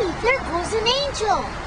There goes an angel!